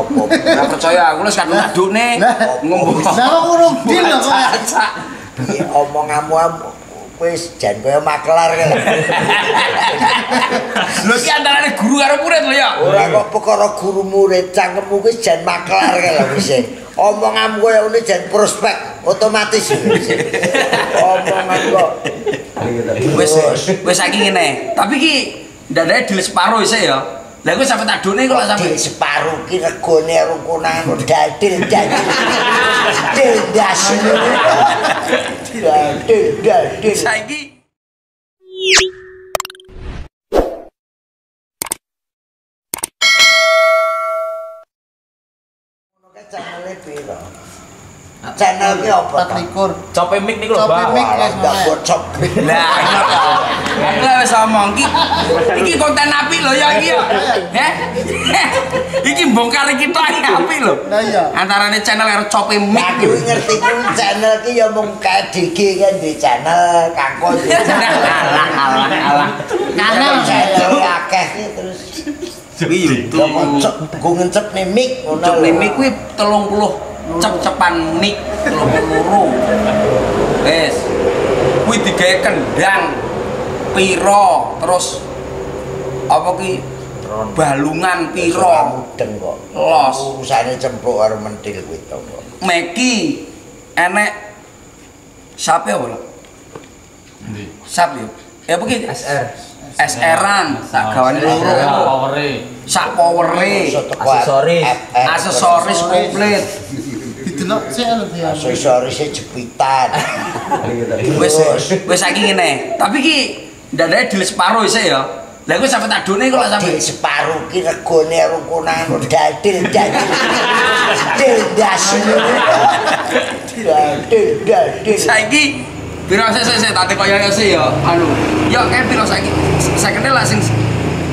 Opo? Ora percaya aku wis kadung adukne. Lah, Ngomong. Lah kok urung deal kok. Cacak. Piye omonganmu wis jan kaya maklar kae. Lho iki antarane guru karo murid lho ya. Ora kok perkara guru murid cangkemmu wis jan maklar kae lho wis. Omonganmu kaya ngene jan prospek otomatis wis. Omongan kok. Wis wis saiki ngene. Tapi iki ndadane dile separo isih ya. Lah aku sampe tak adukne kok sampe separuh ki regone rukunan dadil dadil. Dasil. Dadil dadil. saiki Channel piro? Channel ki apa? ta? 24. Cope mic niku lho, Cope Bang. mic. Wis ndak bocok. Lah, lah wis omong iki. Iki konten api lho ya iki ya. Heh. Iki bongkar iki tok api lho. Lah iya. Antarane channel karo cope mic. Aku ngerti ku channel ki ya mung KDG kan di channel, Kangko di channel. Alah alah alah. Channel channel akeh ki terus Kuwi yo YouTube. ngecep, ku ngecep nih mic ngono. Lho. mic kuwi 30 cep-cepan mic 32. Wes. Kuwi digawe kendang piro terus apa ki balungan piro mudeng kok. Los. Urusane cempluk karo mentil kuwi to kok. Meki enek sape apa lho? Sap yo. Ya apa ki? SR. SR-an tak gawane loro. Powere. Sak powere. Aksesoris. Aksesoris komplit. Didelok sik lho dia. Aksesorisnya jepitan. Wis wis saiki ngene. Tapi ki ndadane dile separo isih ya. Lah aku sampe tak adukne kok sampe Di separuh ki regone rukunan dadil dadil. Dadil dasil. Dadil dadil. saiki piro sik sik sik tak koyo sih ya anu. Ya kayak piro saiki. Saya kenal lah sing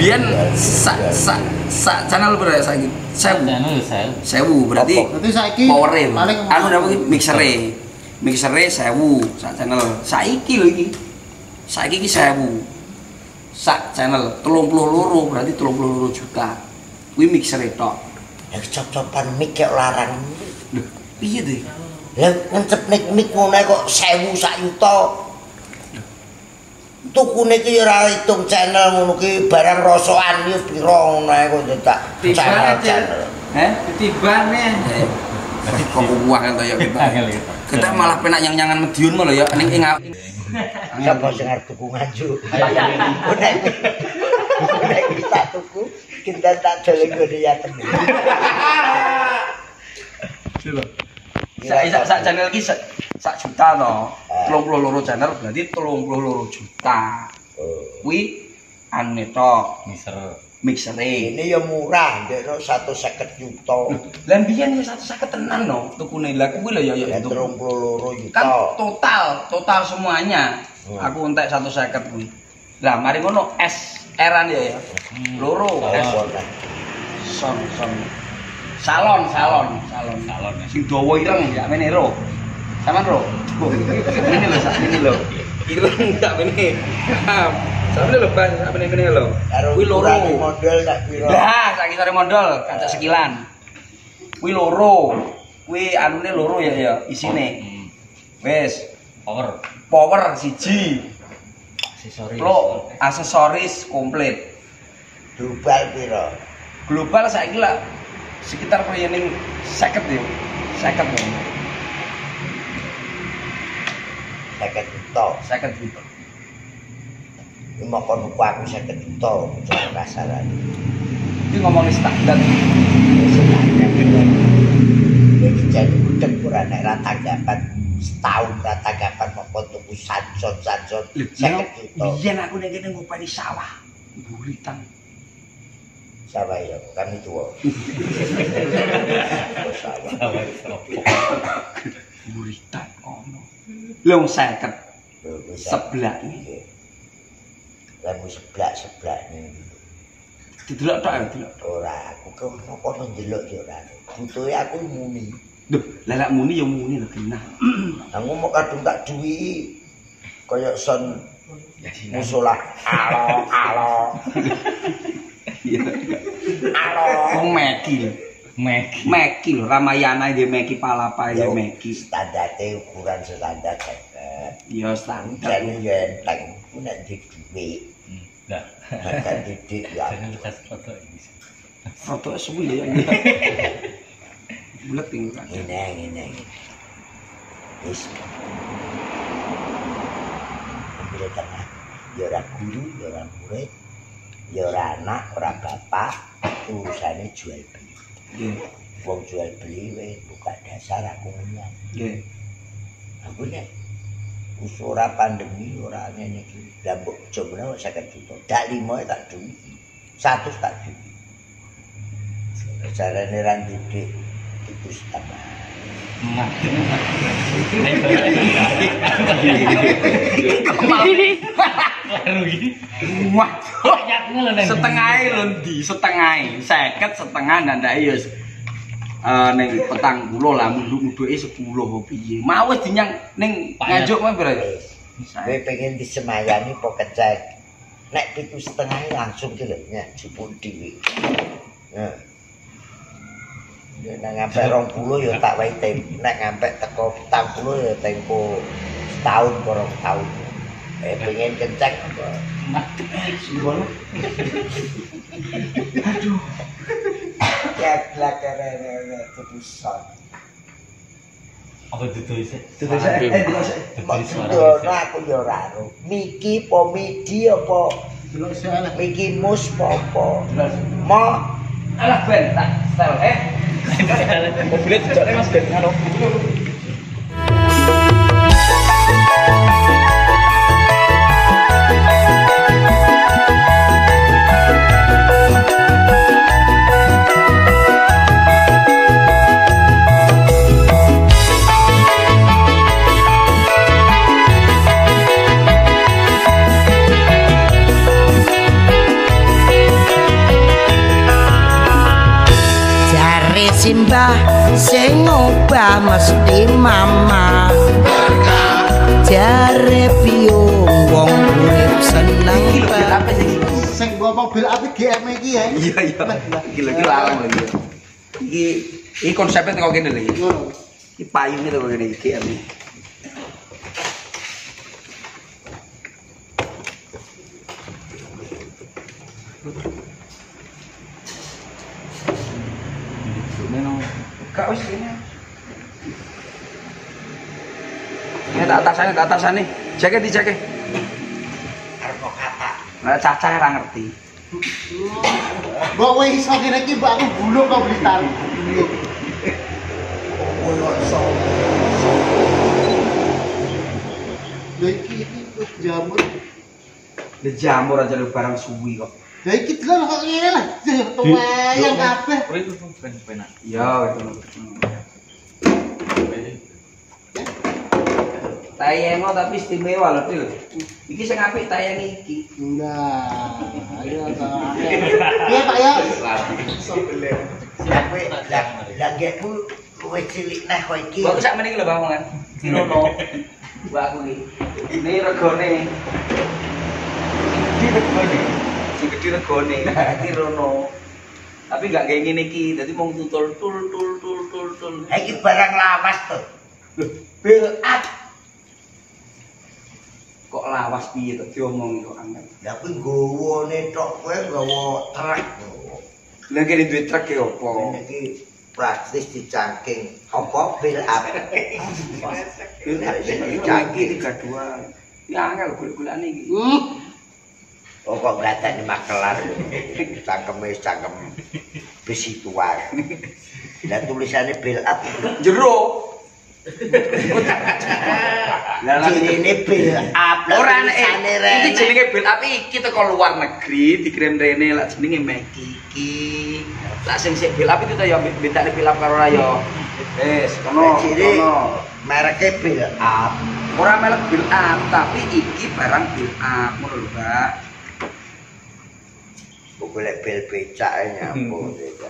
biyen sak sak sak channel piro ya saiki? Sewu. Anu saya. Sewu berarti? Berarti saiki power paling anu napa ki mixere. Mixere sewu sak channel. Saiki lho iki. Saiki iki sewu. Sak channel 32 berarti 32 juta. Kuwi mixere tok. Ya cop-copan mic kayak larang. Lho, piye deh? Lah ngecep nek mic ngono kok 1000 sak yuta. Tukune ki ya ora hitung channel ngono ki barang rosokan ya pira ngono ae kok tak channel channel. Eh, ketibane. Kok uang kan to ya kita. Kita malah penak yang-yangan Medion malah ya ning ing Sapa sing arep tuku nganju? Nek nek kita tuku kita tak doleng ngene ya temen. Sak sak sak channel iki sak juta to. 32 channel berarti 32 juta. Oh. Kuwi ane tok Miser. mixere. Ini ya murah, ndekno 150 juta. Lah biyen wis 150 tenan no tukune. Lah kuwi lho ya ya Ya itu. 32 Kan juta. total, total semuanya. Hmm. Aku entek 150 kuwi. Lah mari ngono S eran ya ya. Loro S son son. Salon, salon, salon. Salon ya. Sing dawa ireng ya mene ro. Saman ro. Oh, Ini lho, sak ini. Sampe lho lho. Karo Kuwi loro. tak pira? Lah, saiki sore kancak sekilan. Kuwi loro. Kuwi anune loro ya ya isine. Hmm. Wis, Power. power siji. Aksesoris. Lo aksesoris komplit. Global pira? Global saiki lah sekitar koyo ning 50 ya. 50 ya. 50 juta. 50 juta. Mau kon tuku aku 50 juta, jangan kasaran. Iki ngomongin standar. Jadi jadi udah kurang nek rata gapan setahun rata gapan mau kon tuku sanson sanson 50 juta. Biyen aku ning kene ngopeni sawah. Buritan. Sama ya, kami tua. Sama. Buritan ono. Lha wong 50 Loh, bisa. sebelah ini. Lamu sebelah sebelah nih. Didelok tok ya. Ora, aku ke kono ndelok ya ora. Butuhe aku muni. Duh, lalak muni ya muni lho genah. Aku mau kadung tak duwi kaya son musola alo alo. Alo. Meki lho. Meg. Meki lho, Ramayana dia Meki Palapa ya Meki. Standarte ukuran standar seket. Ya standar. Jadi ya enteng. Nek di duit. Enggak. Makan didik ya. Jangan lupa foto ini. Foto suwi ya. Bulet tinggal kan. Ngene ngene. Wis. Ambil tengah. Ya ora guru, ya ora murid, ya ora anak, ora bapak, urusane jual beli. Nggih. Wong jual beli wis buka dasar aku ngomong. Nggih. Aku nek wis ora pandemi ora ngene iki. Lah mbok jumlah 50 juta. Dak limo tak duwi. 100 tak duwi. Carane ra didik itu tambah. Baru ini. Wah. Neng. Setengah lho ndi? Setengah. 50 setengah ndak ya wis eh ning petang puluh lah munduk-munduke 10 kok piye. Mau wis dinyang Payah. ngajuk mah berarti. Kowe pengen disemayani apa kecek? Nek pitu setengah langsung ki lho jupuk dhewe. Nah. Nek ngampe 20 ya tak wae. Nek ngampe teko 40 ya tempo setahun apa rong tahun. Eh pengen kecek apa? Aduh. Ya kelakar-kelakar keputusan. Apa itu sih? Dudu sik. Eh, dudu sik. Maksudnya aku ya ora ro. Miki apa midi apa. Miki mus apa apa. Mo Alah ben tak setel eh. Mobilnya dijokne Mas Ben ngono. Simbah sing ngobah mesti mama Jare piung wong urip seneng? Sing gua mobil api GM iki ya. Iya iya. Iki lho iki larang lho iki. Iki konsepnya teko kene lho iki. Ngono. Iki payungnya teko kene iki iki. Gak wis kene. Ya tak atasane, tak di jake. arep kata. Lah cacah ora ngerti. Mbok kowe iso kene iki mbak aku buluk kok blitar. Koyo iso. Lha iki iki jamur. Le jamur aja barang suwi kok. Lha iki delok kok ngene lah. Tuwayang kabeh. Oh itu tuh ben-benan. Iya, itu. Tayang tapi istimewa loh, Pil. Iki sing apik tayang iki. Nah, ayo ta. Iya Pak ya. Kowe lah lah gekku kowe cilik neh kowe iki. Kok sak meniki lho Bang Mangan. Kirono. Mbak aku iki. Ini regone. Iki regone. Sing gede regone. Kirono. Tapi gak kayak ngene iki, dadi mung tutul tul tul tul tul tul. Iki barang lawas to. Bil up. Kok lawas piye to diomongi kok angel. Lah kuwi nggawane tok kowe nggawa truk. Lah kene duwe truk e opo? Iki praktis dicangking apa bil up. Bil up sing dicangki 32. Ya angel golek-golekane iki. Oh kok ngateni makelar. Cangkeme cangkem besi tua. Lah tulisannya bil up. Jero. Jenenge bil up. Ora nek tulisane iki rene. jenenge bil up iki teko luar negeri dikirim rene lak jenenge Meki iki. Lah sing sik bil up itu to ya bedane bil up karo ora ya. Wis, kono. Kono. mereknya bil up. Ora melek bil up, tapi iki barang bil up ngono lho, Pak. golek bel becak e, nyampung. Gitu.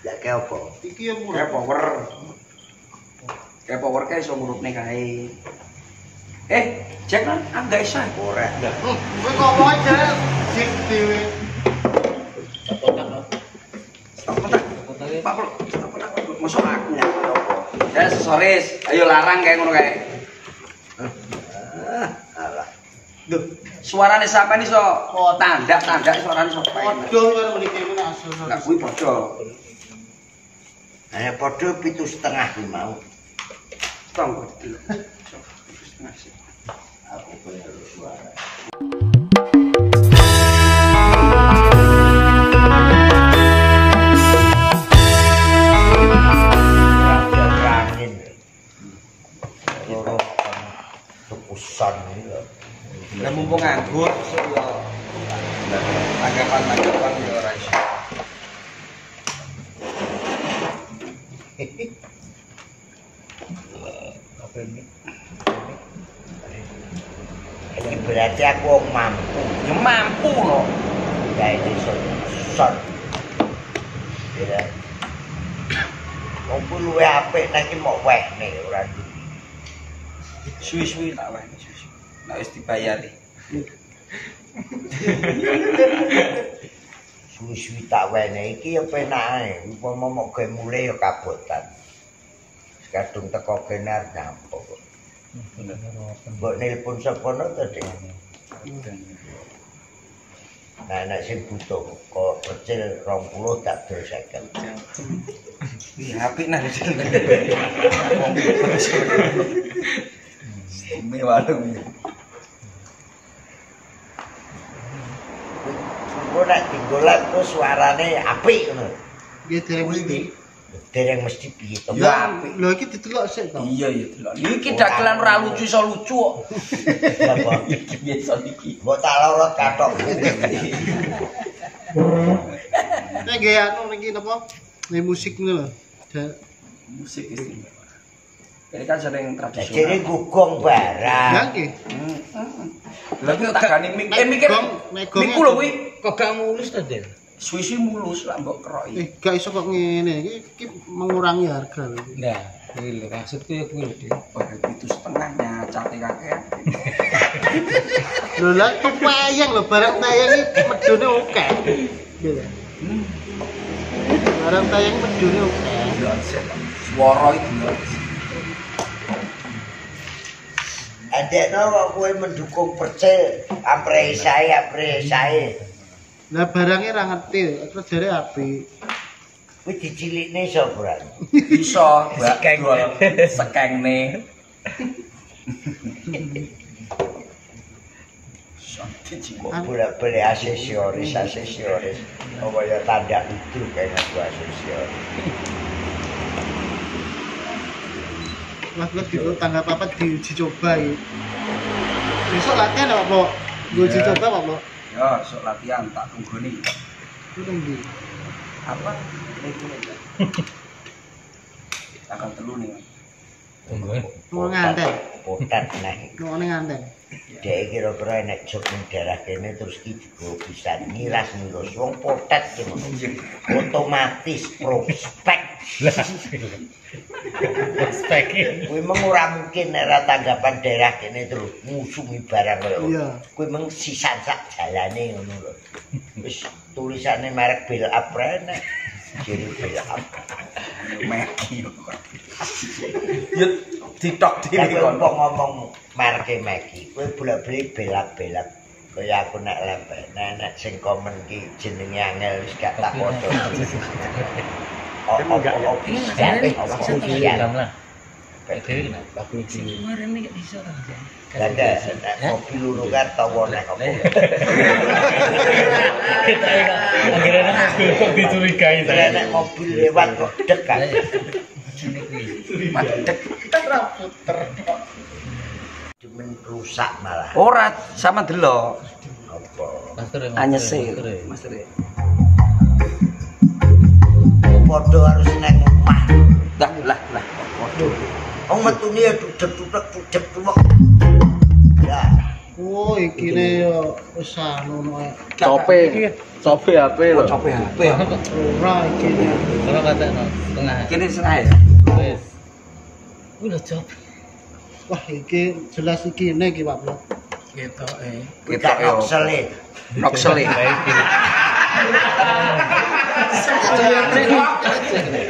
Lah ke opo? Iki yo murah. Power. Ke power kae iso ngurupne kae. Eh, cek kan angga ah, isa. Ora. Lah, kowe kok aja sik dhewe. Pak Pro, masuk aku. Ya, ayo larang kayak ngono kayak. Ah, alah. Duh, suarane sampean iso oh, tandak-tandak suarane sapa? Padha karo mriki ku nek asal. Lah kuwi padha. Hanya podo pitu setengah ku mau. Tong. Aku bener suara. Angin. Loro tukusan ini Lah mumpung nganggur. Tanggapan-tanggapan yo ora iso. Ini berarti aku wong mampu. Ya mampu loh. Ya ini son. son. Ya. Wong ku luwe apik nek iki mau wehne ora duwe. Suwi-suwi tak wae wis dibayari. Suwi-suwi tak wehne iki ya penake. Upama mok gawe mulai ya kabotan. Kadung teko kene arep nyampuk. Mbok nelpon sepono to, Dik? Nah, nek sing butuh kok kecil 20 tak dol 50. Wih, apik nah di Ini warung digolek terus suarane apik ngono. Nggih dereng mesti. Dereng mesti piye to? Ya, apik. Lho iki ditelok sik to. Iya iya delok. Niki dagelan ora lucu iso lucu kok. Apa? Iki biasa iki. Mbok tak lorot katok. Nek nggih anu niki napa? Nek musik ngono lho. Musik istimewa. Ini kan sering Jadi tradisional. gugong Ya barang. nggih. Lah kuwi tak gani mik. Eh mikir. Gong- Miku lho kuwi. Kok gak mulus to, Den? Suwi-suwi mulus lah mbok keroki. Eh gak iso kok ngene iki iki mengurangi harga lho. Nah, kuwi lho maksudku ya kuwi lho, Den. Oh, itu setengahnya cate kakean. Lho lah kok wayang lho barang tayang iki medune oke. Nggih. lho. Barang tayang medune oke. Swara itu blonset. Adekno kok kowe mendukung percil, ampre sae, ampre sae. Lah barangnya ra ngerti, terus jare apik. Kuwi dicilikne sapa, Bran? Iso Sekeng. sekengne. Bolak-balik aksesoris, aksesoris. Apa ya tanda itu kayaknya gua aksesoris. Lah kuwi dulu tanggap apa diuji coba iki. Besok latihan apa? Gue uji Ya. coba apa, Yo, sok latihan tak tunggoni. Itu tunggu. Apa? Akan telu nih. Tunggu. Mau nganten. Potat nah. Mau nganten. Dek kira-kira nek jog ning daerah kene terus ki bisa ngiras ngiras wong potat ki. Otomatis prospek. Kuwi meng ora mungkin nek ra tanggapan daerah kene terus ngusungi barang kaya ngono. Iya. Kuwi meng sisan sak jalane ngono lho. Wis tulisane merek Bill Up rene. Jadi Bill Up. Meki. Yo TikTok Tapi dhewe kon. kok ngomong merke Meki, kowe bolak-balik belak-belak. Kaya aku nek lepek, nek sing komen ki jenenge angel wis gak tak podo. Official, official. lah. Dewi kenapa? Aku iki. Kemarin nek iso ta. Ada, nek kopi luru kan tawa nek apa. Kita. Akhirnya kok dicurigai Nek nek mobil lewat kok dek kan. Madek. Cuman rusak malah. Ora sama delok. Apa? Master. Anyese. Master Podo harus nek omah. Lah lah lah. Waduh. Wong metune ya dudek-dudek dudek-dudek. Ya, Oh, iki ne yo wis anu no. Cope. Cope HP lho. Cope HP. Ora iki ne. Kalau kata no, tengah. Kene setengah ya. Wes. Udah cop. Wah, iki jelas iki ne iki, Pak Bro. Kita yo noksele. noksele. Yeah.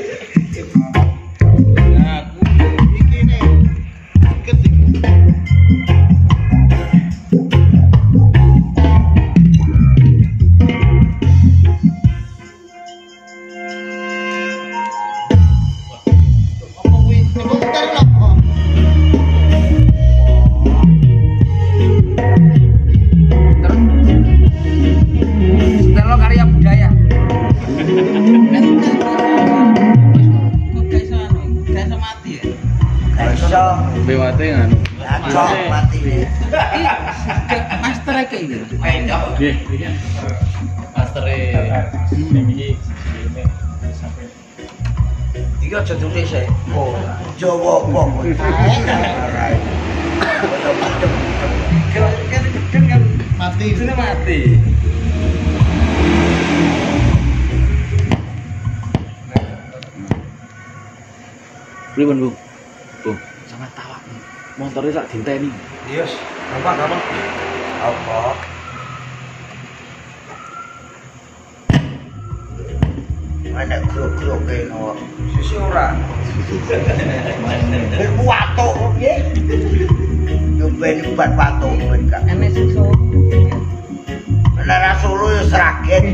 Yocho tu dice, oh, yo voy poco. Kan mati. Sudah mati. Pripun, Bung? Bung, sama tawak. Motornya tak dinteni. Yes, gampang gampang. Apa? Mana kruk-kruk kayak sih ora. Ku watuk piye? Yo ben obat watuk ben gak. Enek sing so. Benar asulo yo seraget.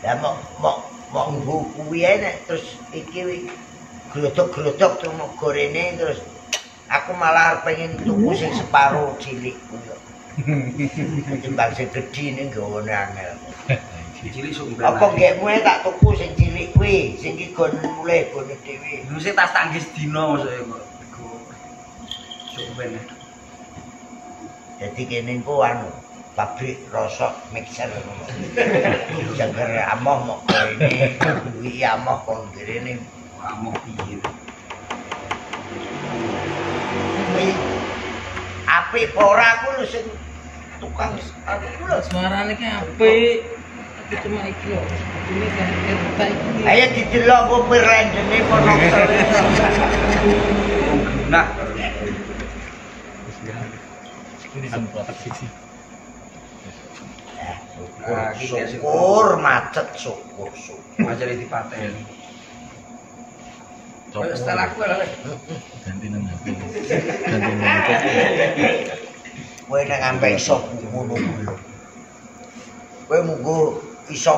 Ya mok mok mok ngu kuwi nek terus iki gredok-gredok cuma gorene terus aku malah pengen tuku sing separo cilik kuwi. Timbang sing gedhi ning gawane angel. Cilik sok Apa gekmu ae tak tuku sing cilik kuwi, sing iki gon mulai gone dhewe. Lu sih tas tanggis dino maksudnya kok. Iku sok ben. Jadi kene ku anu pabrik rosok mixer. Jagar amoh mok kene, kuwi amoh kon kene. Amoh piye. Apik apa ora aku lho sing tukang aku ku lho. Suarane ki apik. Tapi cuma iki lho. Ini kan kereta iki. Ayo didelok ku pirendene monokter. Nah, ini semprotak sisi. Nah, iki kayak sing- Syukur macet syukur syukur. aja dipateni. Kayak setelah aku lah. Ganti HP. Ganti HP. Kowe nek ampe iso ngono kuwi. Kowe munggo iso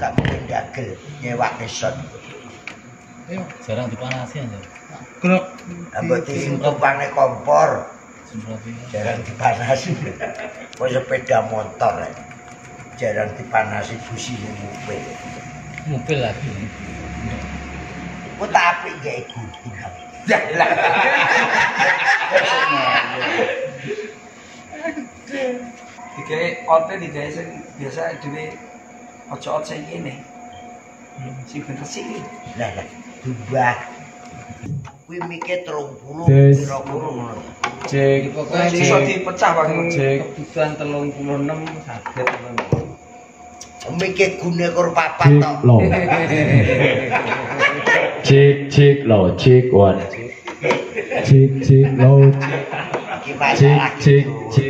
gak mungkin dagel nyewake son. Jarang dipanasi aja. grok Ambek tumpangane kompor jarang dipanasi. Kowe sepeda motor eh. jarang dipanasi busine mobil. Mobil lagi. Kowe tak apik gawe gudung. Ya lah. Digawe ote digawe sing biasa dhewe aja ot sing kene. Sing ben resik iki. Lah lah dua. Kuwi mikir 30 Des. pira-pira ngono. Cek. Pokoknya Iso dipecah Pak. Cek. kebutuhan 36 saged Mikir gune kur papat lo. Cek cek lo cek one. Cek cek lo cek gitu. cek.